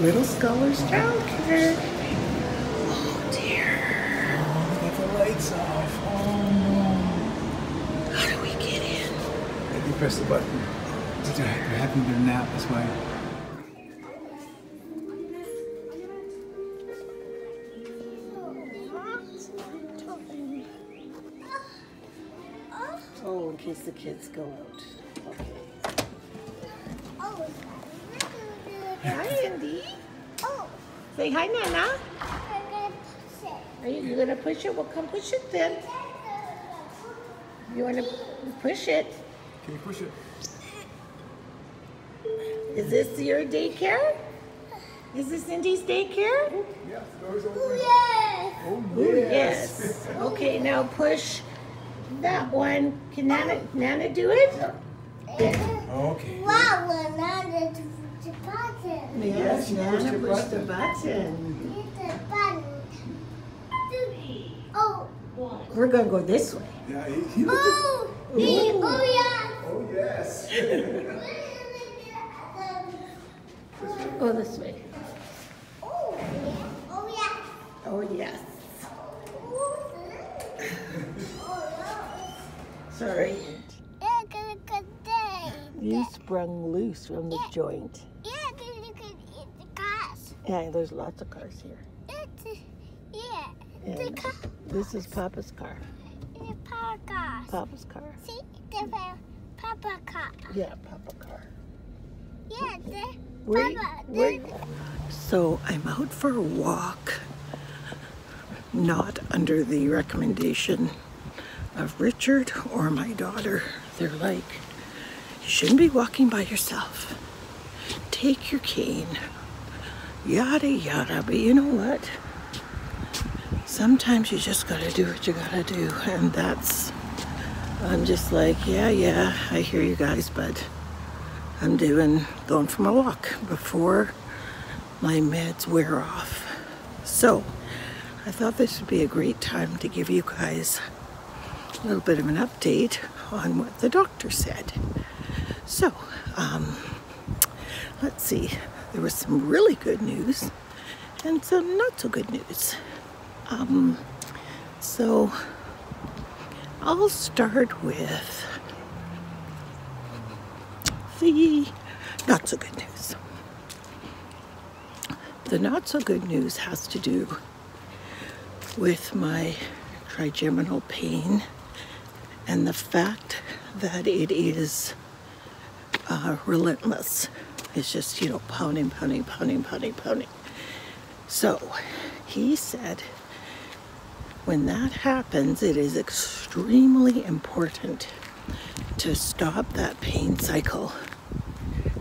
Little Scholars Childcare. Oh dear. Oh, Got the lights off. Oh no. How do we get in? no. If you press the button, they're, they're having their nap, that's why. Oh, in case the kids go out. Say hi, Nana. Are you, you gonna push it? Well, come push it then. You wanna push it? Can you push it? Is this your daycare? Is this Indy's daycare? Yeah, door's open. Oh, Ooh, yes. Okay, now push that one. Can Nana, Nana do it? Okay. Wow, another the button. Yes, she Nana pushed the pushed the button. button. Hit the button. Oh, We're gonna go this way. Yeah, he, he looked at. oh, me, oh yeah. Oh, yes. Go this way. Oh, yeah. Oh yeah. Oh, yes. Oh, Sorry. yeah, gonna go there. You sprung loose from the joint. Yeah, then you can eat the Yeah, there's lots of cars here. It's, yeah, the car, this is Papa's car. power cars. Papa's car. See, the pa- papa car. Yeah, Papa car. Yeah, the Where, papa. the- so I'm out for a walk, not under the recommendation of Richard or my daughter. They're like, you shouldn't be walking by yourself. Take your cane. Yada yada. But you know what? Sometimes you just gotta do what you gotta do. And that's, I'm just like, yeah, yeah, I hear you guys, but I'm doing, going for my walk before my meds wear off. So, I thought this would be a great time to give you guys a little bit of an update on what the doctor said. So, um, let's see. There was some really good news and some not so good news. Um, so, I'll start with the not so good news. The not so good news has to do with my trigeminal pain and the fact that it is uh, relentless. It's just, you know, pounding, pounding, pounding, pounding, pounding. So he said when that happens, it is extremely important to stop that pain cycle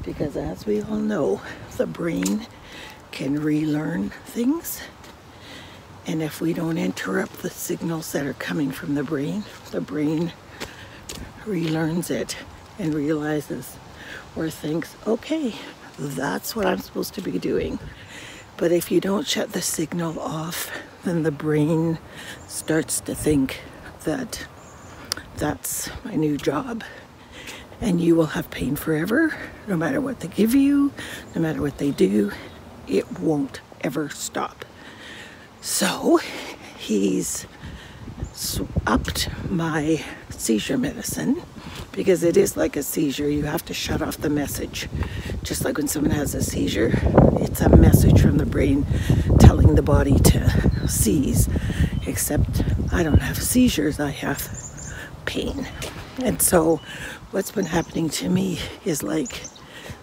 because as we all know, the brain can relearn things. And if we don't interrupt the signals that are coming from the brain, the brain relearns it and realizes or thinks, okay, that's what I'm supposed to be doing. But if you don't shut the signal off, then the brain starts to think that that's my new job. And you will have pain forever, no matter what they give you, no matter what they do, it won't ever stop. So he's upped my seizure medicine because it is like a seizure. You have to shut off the message. Just like when someone has a seizure, it's a message from the brain telling the body to seize. Except I don't have seizures, I have pain. And so what's been happening to me is like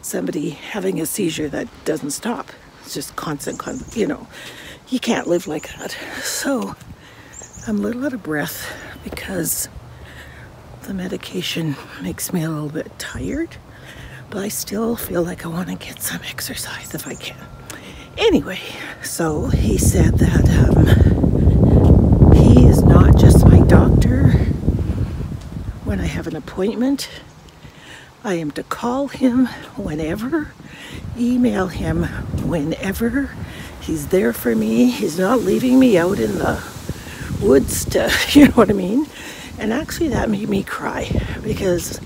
somebody having a seizure that doesn't stop. It's just constant, con- you know, you can't live like that. So I'm a little out of breath because the medication makes me a little bit tired, but I still feel like I want to get some exercise if I can. Anyway, so he said that um, he is not just my doctor when I have an appointment. I am to call him whenever, email him whenever. He's there for me. He's not leaving me out in the woods to, you know what I mean? And actually, that made me cry because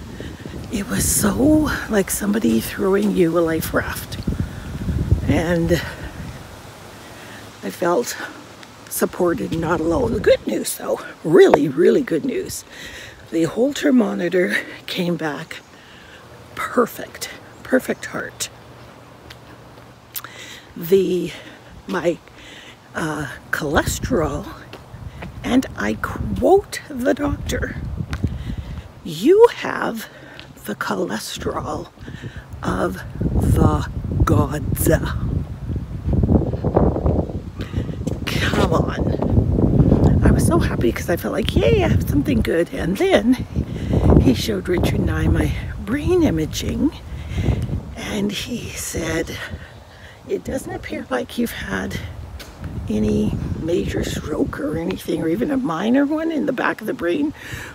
it was so like somebody throwing you a life raft. And I felt supported, not alone. The good news, though, really, really good news. The Holter monitor came back perfect, perfect heart. The my uh, cholesterol, and I quote the doctor: "You have the cholesterol of the gods." Come on. I was so happy because I felt like, yay, I have something good. And then he showed Richard and I my brain imaging, and he said, It doesn't appear like you've had any major stroke or anything, or even a minor one in the back of the brain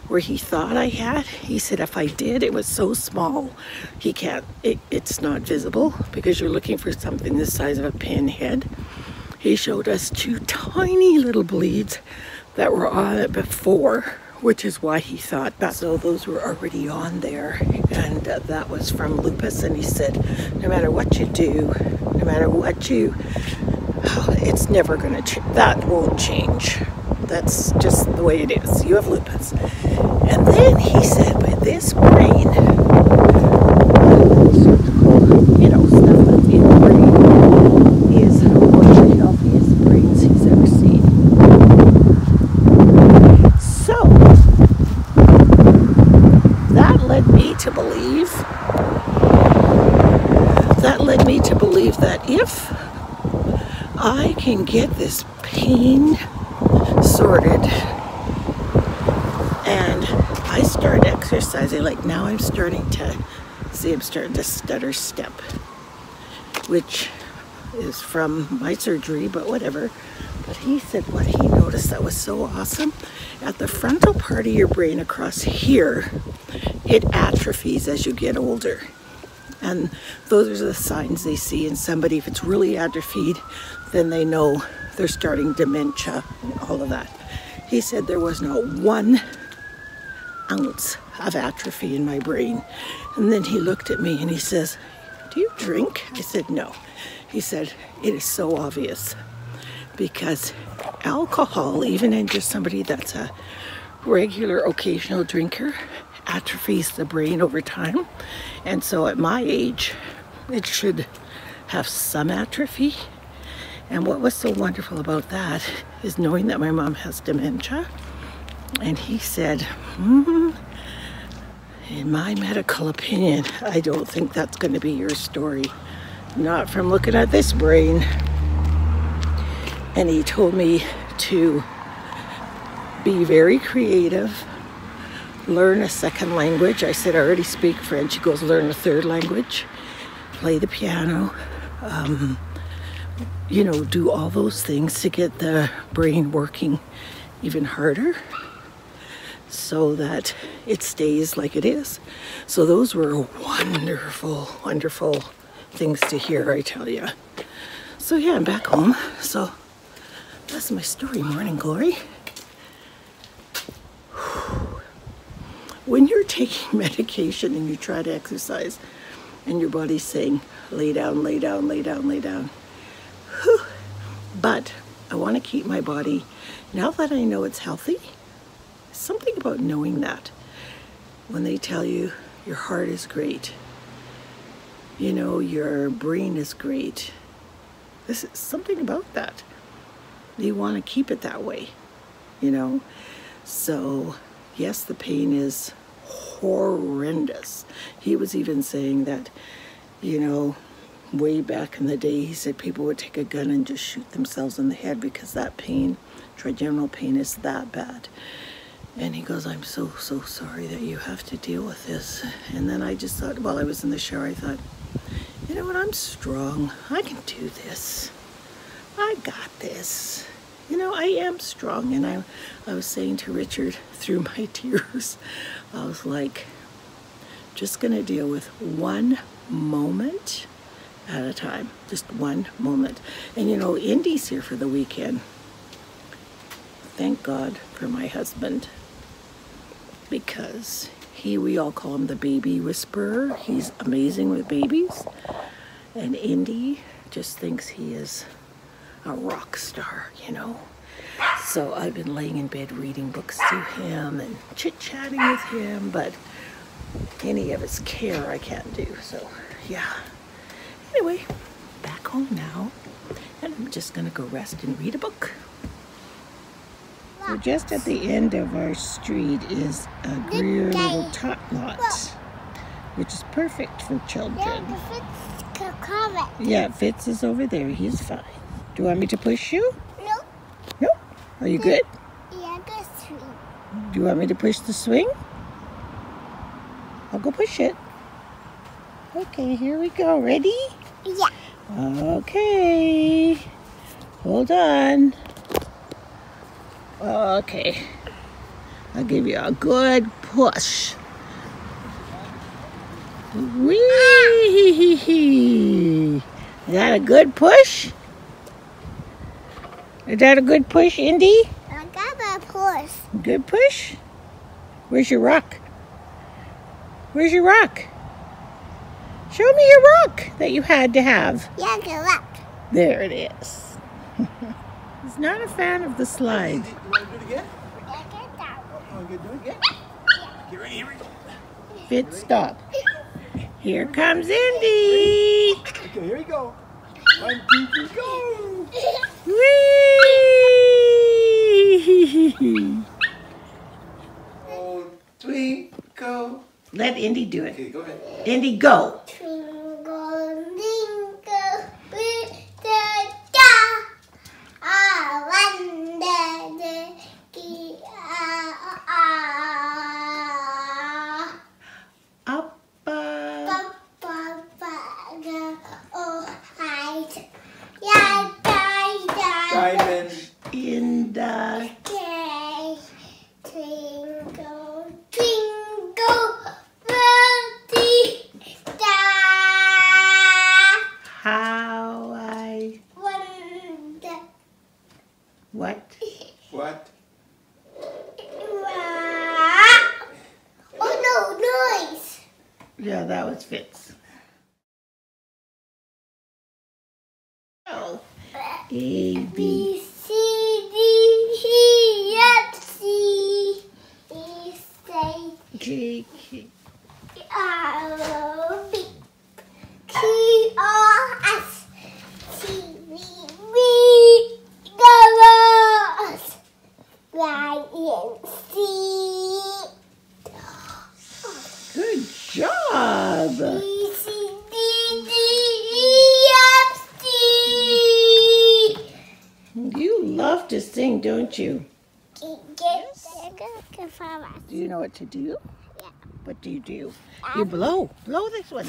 where he thought I had. He said, If I did, it was so small, he can't, it, it's not visible because you're looking for something the size of a pinhead. He showed us two tiny little bleeds that were on it before which is why he thought that. So those were already on there, and uh, that was from lupus. And he said, no matter what you do, no matter what you, it's never going to change. That won't change. That's just the way it is. You have lupus. And then he said, by this brain, you know, stuff that's in the brain is one of the healthiest brains he's ever seen. So, that led me to believe, that led me to believe that if I can get this pain sorted and I start exercising, like now I'm starting to see I'm starting to stutter step, which is from my surgery, but whatever. But he said what he noticed that was so awesome. At the frontal part of your brain across here, it atrophies as you get older. And those are the signs they see in somebody. If it's really atrophied, then they know they're starting dementia and all of that. He said there was not one ounce of atrophy in my brain. And then he looked at me and he says, Do you drink? I said, No. He said, It is so obvious because alcohol, even in just somebody that's a regular occasional drinker, atrophies the brain over time. And so at my age, it should have some atrophy. And what was so wonderful about that is knowing that my mom has dementia. And he said, hmm, in my medical opinion, I don't think that's going to be your story. Not from looking at this brain. And he told me to be very creative, learn a second language. I said, I already speak French. He goes, learn a third language, play the piano, um, you know, do all those things to get the brain working even harder so that it stays like it is. So those were wonderful, wonderful things to hear, I tell you. So yeah, I'm back home. So that's my story, Morning Glory. When you're taking medication and you try to exercise and your body's saying, lay down, lay down, lay down, lay down. But I want to keep my body, now that I know it's healthy, something about knowing that. When they tell you your heart is great, you know, your brain is great. This is something about that. You want to keep it that way, you know? So, yes, the pain is horrendous. He was even saying that, you know, way back in the day, he said people would take a gun and just shoot themselves in the head because that pain, trigeminal pain, is that bad. And he goes, I'm so, so sorry that you have to deal with this. And then I just thought, while I was in the shower, I thought, you know what, I'm strong. I can do this. I got this. You know, I am strong. And I, I was saying to Richard through my tears, I was like, just going to deal with one moment at a time. Just one moment. And you know, Indy's here for the weekend. Thank God for my husband because he, we all call him the baby whisperer. He's amazing with babies. And Indy just thinks he is a rock star, you know. So I've been laying in bed reading books to him and chit-chatting with him, but any of his care I can't do. So, yeah. Anyway, back home now. And I'm just going to go rest and read a book. So just at the end of our street is a Greer little tot lot, which is perfect for children. the Fitz could come it. Yeah, Fitz is over there. He's fine. Do you want me to push you? No, No. Are you good? yeah, the tree. Do you want me to push the swing? I'll go push it. Okay, here we go. Ready? Yeah. Okay. Hold on. Okay. I'll give you a good push. Wee! Is that a good push? Is that a good push, Indy? I got my purse. Good push. Where's your rock? Where's your rock? Show me your rock that you had to have. Yeah, good luck. There it is. He's not a fan of the slide. You want to do it again? I got that. You want to do it again? Get ready, here we go. Fit stop. Here comes Indy. Okay, here we go. One, two, three, go! Whee! Oh, twinkle. Let Indy do it. Okay, go ahead. Indy, go. Twinkle, twinkle, little star, I wonder the ah Up. Uh, Ba ba ba ga oh hi yeah die die Diamond. in the Okay. Twinkle, twinkle, little star. how I Wonder what? What? why. Oh no, noise. Yeah, that was Fitz. Oh. A B B, C, D, E, F, C, E, C, J K R, B, Q, R, S, T, V, V, W, X, Y, and Z. Good job. B, C, D, D, E, F, C. You love to sing, don't you? Do you know what to do? Yeah. What do you do? You blow. Blow this one.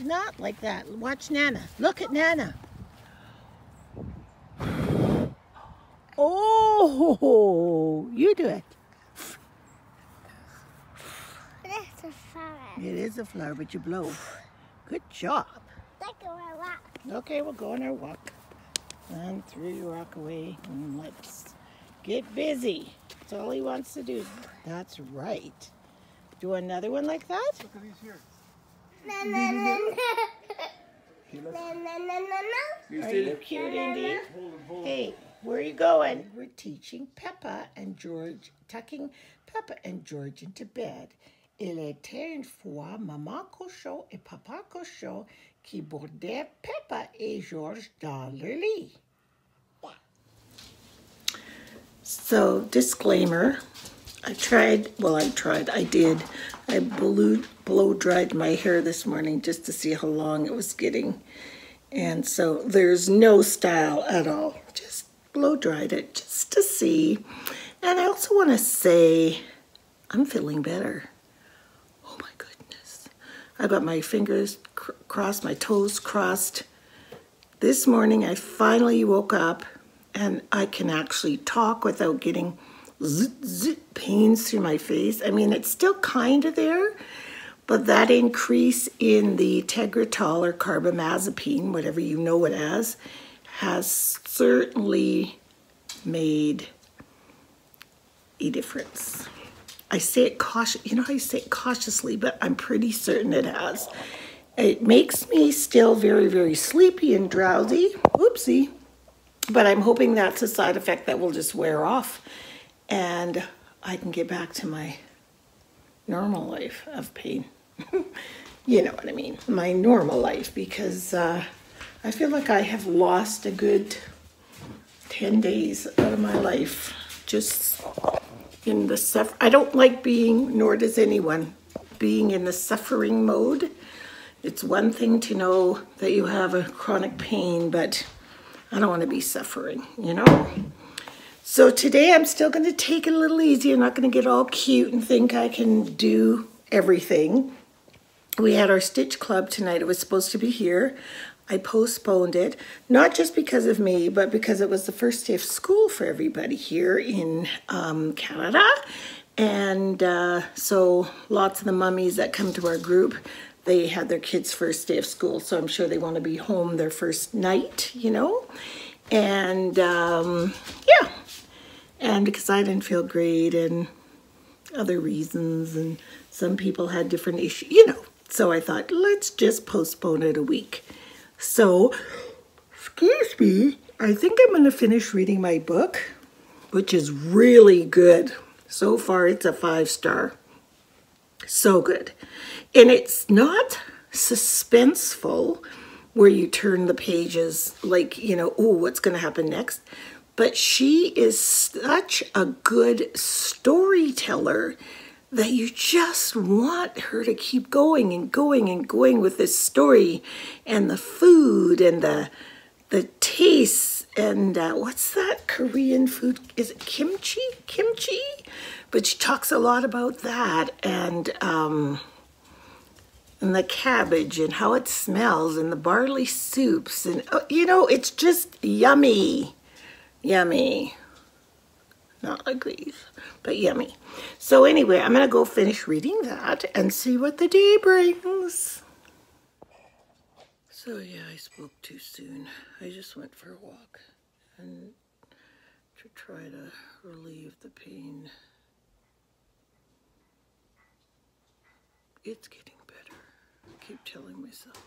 Not like that. Watch Nana. Look at Nana. Oh, you do it. That's a flower. It is a flower, but you blow. Good job. Look at my rock. Okay, we'll go on our walk. And throw your rock away and let's get busy. That's all he wants to do. That's right. Do another one like that? Look at these here. Na na na na. Okay, let's. Na na na na na. Are you cute, Indy? Hold it, hold it. Hey, where are you going? We're teaching Peppa and George, tucking Peppa and George into bed. Il était une fois maman cochon et papa cochon qui bordaient Peppa et George dans leur lit. So, disclaimer I tried, well, I tried, I did. I blew, blow dried my hair this morning just to see how long it was getting. And so there's no style at all. Just blow dried it just to see. And I also want to say I'm feeling better. Oh my goodness. I got my fingers cr crossed, my toes crossed. This morning I finally woke up and I can actually talk without getting zzz, zzz, pains through my face. I mean, it's still kind of there, but that increase in the Tegretol or carbamazepine, whatever you know it as, has certainly made a difference. I say it cautious, you know how you say it cautiously, but I'm pretty certain it has. It makes me still very, very sleepy and drowsy. Whoopsie. But I'm hoping that's a side effect that will just wear off and I can get back to my normal life of pain. you know what I mean, my normal life, because uh, I feel like I have lost a good 10 days out of my life just in the suff. I don't like being, nor does anyone, being in the suffering mode. It's one thing to know that you have a chronic pain, but I don't want to be suffering, you know? So today I'm still going to take it a little easy. I'm not going to get all cute and think I can do everything. We had our Stitch Club tonight. It was supposed to be here. I postponed it, not just because of me, but because it was the first day of school for everybody here in um, Canada. And uh, so lots of the mummies that come to our group, they had their kids' first day of school. So I'm sure they want to be home their first night, you know. And um, yeah, and because I didn't feel great and other reasons, and some people had different issues, you know. So I thought, let's just postpone it a week. So, excuse me, I think I'm going to finish reading my book, which is really good. So far, it's a five star. So good. And it's not suspenseful where you turn the pages like, you know, oh, what's going to happen next? But she is such a good storyteller that you just want her to keep going and going and going with this story and the food and the the tastes and uh, what's that Korean food? Is it kimchi? Kimchi? But she talks a lot about that and um, and the cabbage and how it smells and the barley soups and uh, you know it's just yummy, yummy. Not like these but yummy. So anyway, I'm going to go finish reading that and see what the day brings. So yeah, I spoke too soon. I just went for a walk and to try to relieve the pain. It's getting better. I keep telling myself.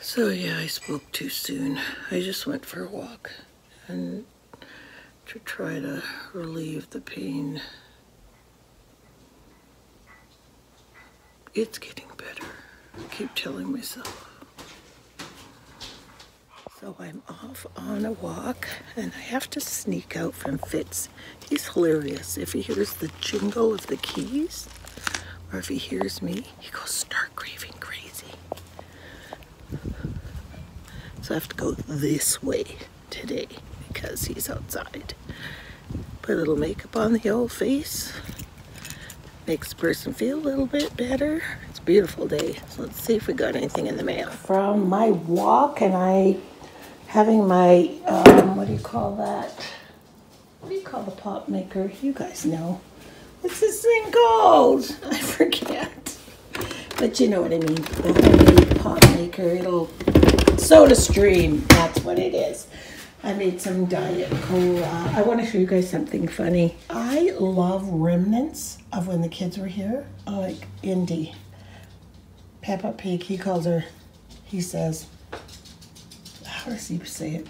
So yeah, I spoke too soon. I just went for a walk and to try to relieve the pain. It's getting better. I keep telling myself. So I'm off on a walk and I have to sneak out from Fitz. He's hilarious. If he hears the jingle of the keys or if he hears me, he goes stark raving crazy. So I have to go this way today because he's outside. Put a little makeup on the old face. Makes the person feel a little bit better. It's a beautiful day. So let's see if we got anything in the mail. From my walk and I having my, um, what do you call that? What do you call the pop maker? You guys know. What's this thing called? I forget. But you know what I mean. The pop maker. It'll SodaStream. That's what it is. I made some diet cola. I want to show you guys something funny. I love remnants of when the kids were here. Like Indy. Peppa Pig, he calls her, he says, how does he say it?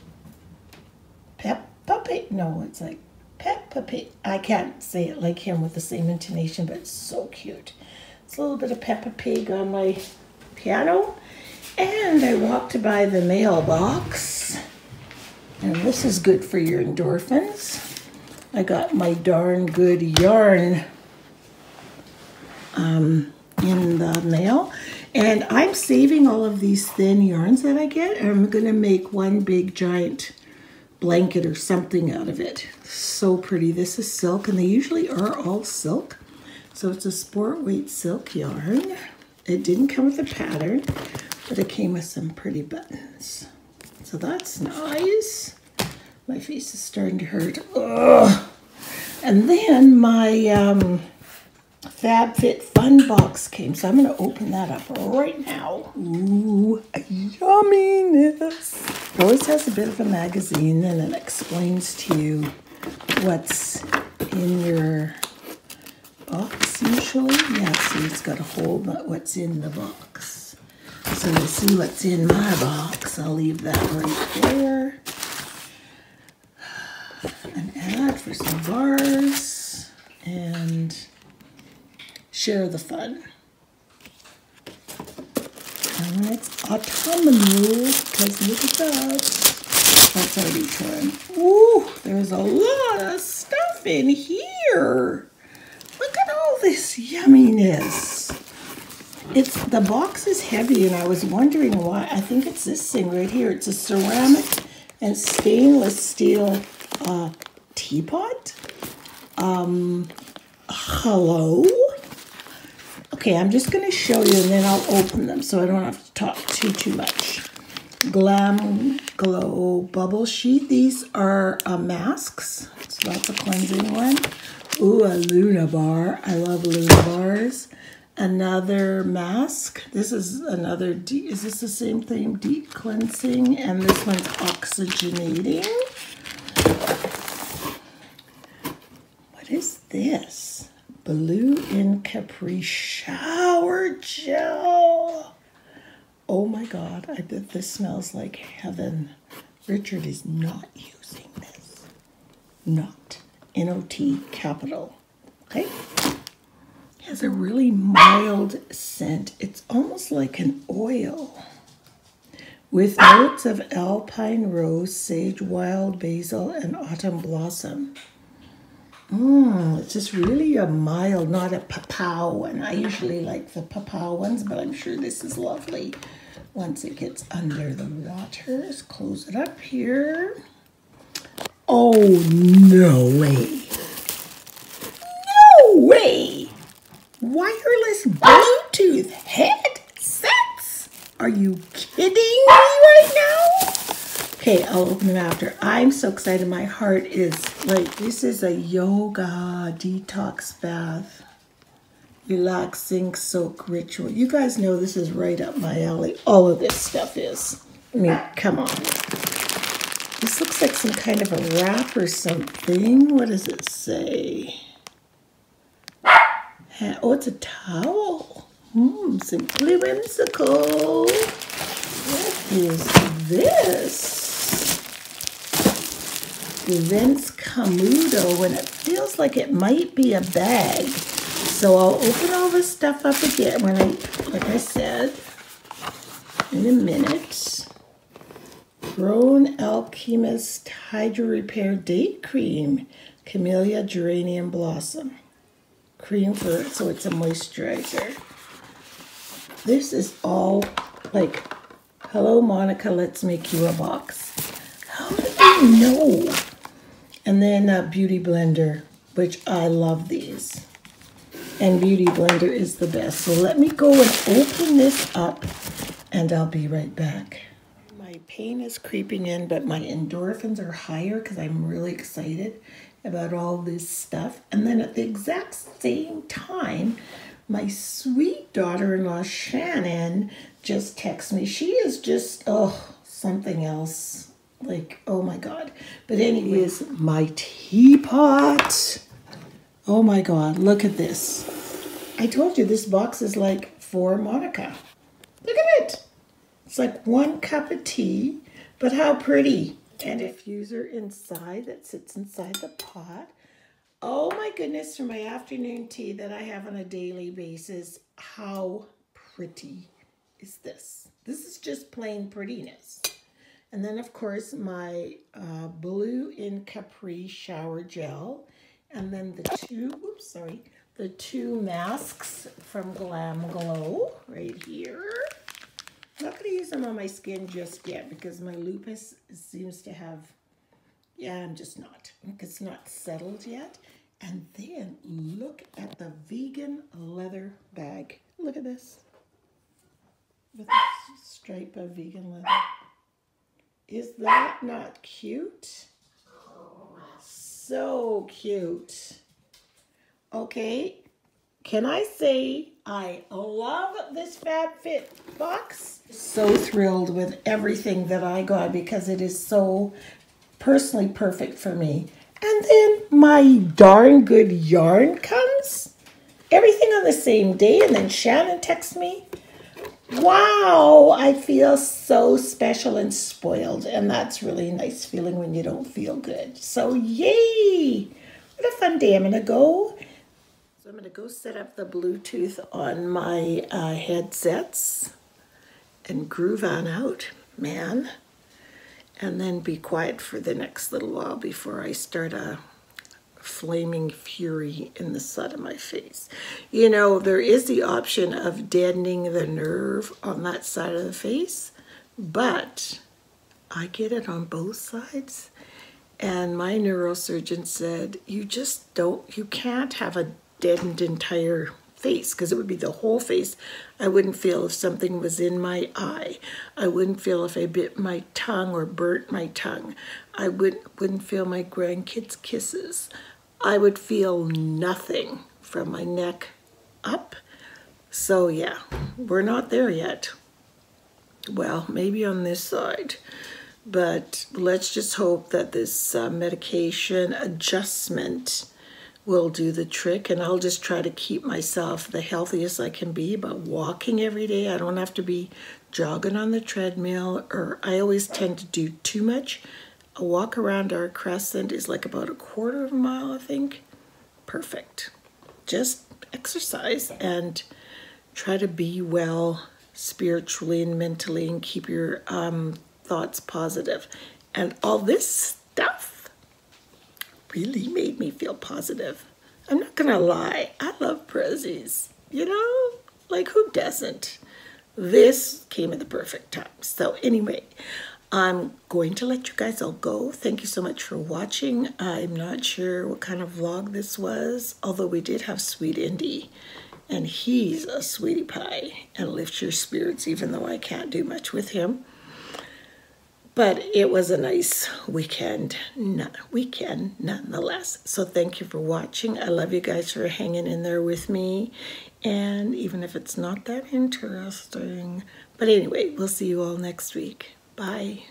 Peppa Pig? No, it's like Peppa Pig. I can't say it like him with the same intonation, but it's so cute. It's a little bit of Peppa Pig on my piano. And I walked by the mailbox and this is good for your endorphins. I got my darn good yarn um, in the mail. And I'm saving all of these thin yarns that I get. I'm going to make one big giant blanket or something out of it. So pretty. This is silk, and they usually are all silk. So it's a sport weight silk yarn. It didn't come with a pattern, but it came with some pretty buttons. So that's nice. My face is starting to hurt. Ugh. And then my um, FabFit Fun Box came, so I'm going to open that up right now. Ooh, yumminess! Always has a bit of a magazine, and it explains to you what's in your box usually. Yeah, see, it's got a whole lot what's in the box. So to see what's in my box, I'll leave that right there. An ad for some bars and share the fun. And it's autumnal because look at that. That's already torn. Ooh, there's a lot of stuff in here. Look at all this yumminess. It's the box is heavy, and I was wondering why. I think it's this thing right here. It's a ceramic and stainless steel uh, teapot. Um, hello. Okay, I'm just going to show you, and then I'll open them so I don't have to talk too too much. Glam Glow Bubble Sheet. These are uh, masks. So that's a cleansing one. Ooh, a Luna bar. I love Luna bars. Another mask. This is another, deep, is this the same thing? Deep cleansing. And this one's oxygenating. What is this? Blue in Capri Shower Gel. Oh my God, I bet this smells like heaven. Richard is not using this. Not. N-O-T capital. Okay? has a really mild scent. It's almost like an oil with notes of alpine rose, sage, wild basil, and autumn blossom. Mmm, it's just really a mild, not a papow one. I usually like the papow ones, but I'm sure this is lovely once it gets under the water. Let's close it up here. Oh, no way. No way. Wireless Bluetooth headsets? Are you kidding? Okay, I'll open them after. I'm so excited. My heart is like, this is a yoga detox bath. Relaxing soak ritual. You guys know this is right up my alley. All of this stuff is. I mean, come on. This looks like some kind of a wrap or something. What does it say? Oh, it's a towel. Hmm, simply whimsical. What is this? Vince Camuto and it feels like it might be a bag. So I'll open all this stuff up again when I, like I said, in a minute. Grown Alchemist Hydro Repair Day Cream, Camellia Geranium Blossom. Cream for, so it's a moisturizer. This is all like, hello Monica, let's make you a box. How did you know? And then uh, Beauty Blender, which I love these. And Beauty Blender is the best. So let me go and open this up and I'll be right back. My pain is creeping in, but my endorphins are higher because I'm really excited about all this stuff. And then at the exact same time, my sweet daughter-in-law Shannon just texts me. She is just, oh, something else like, oh my God. But anyway. anyways, my teapot. Oh my God, look at this. I told you this box is like for Monica. Look at it. It's like one cup of tea, but how pretty. And a diffuser inside that sits inside the pot. Oh my goodness, for my afternoon tea that I have on a daily basis, how pretty is this? This is just plain prettiness. And then, of course, my uh, Blue in Capri shower gel. And then the two, oops, sorry, the two masks from Glam Glow right here. I'm not going to use them on my skin just yet because my lupus seems to have Yeah, I'm just not. It's not settled yet. And then look at the vegan leather bag. Look at this. With a stripe of vegan leather. Is that not cute? So cute. Okay, can I say I love this FabFit box? So thrilled with everything that I got because it is so personally perfect for me. And then my darn good yarn comes. Everything on the same day. And then Shannon texts me. Wow, I feel so special and spoiled. And that's really a nice feeling when you don't feel good. So, yay! What a fun day. I'm to go. So, I'm to go set up the Bluetooth on my uh, headsets and groove on out, man and then be quiet for the next little while before I start a flaming fury in the side of my face. You know, there is the option of deadening the nerve on that side of the face, but I get it on both sides. And my neurosurgeon said, you just don't, you can't have a deadened entire face because it would be the whole face. I wouldn't feel if something was in my eye. I wouldn't feel if I bit my tongue or burnt my tongue. I wouldn't, wouldn't feel my grandkids' kisses. I would feel nothing from my neck up. So yeah, we're not there yet. Well, maybe on this side. But let's just hope that this uh, medication adjustment will do the trick and I'll just try to keep myself the healthiest I can be by walking every day. I don't have to be jogging on the treadmill or I always tend to do too much. A walk around our crescent is like about a quarter of a mile, I think. Perfect. Just exercise and try to be well spiritually and mentally and keep your um, thoughts positive. And all this stuff really made me feel positive. I'm not gonna lie, I love prezzies. You know, like who doesn't? This came at the perfect time. So anyway, I'm going to let you guys all go. Thank you so much for watching. I'm not sure what kind of vlog this was, although we did have Sweet Indy, and he's a sweetie pie and lifts your spirits even though I can't do much with him. But it was a nice weekend, weekend nonetheless. So thank you for watching. I love you guys for hanging in there with me. And even if it's not that interesting. But anyway, we'll see you all next week. Bye.